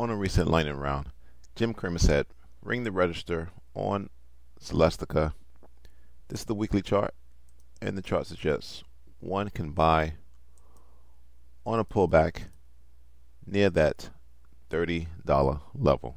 On a recent lightning round, Jim Cramer said, ring the register on Celestica. This is the weekly chart, and the chart suggests one can buy on a pullback near that $30 level.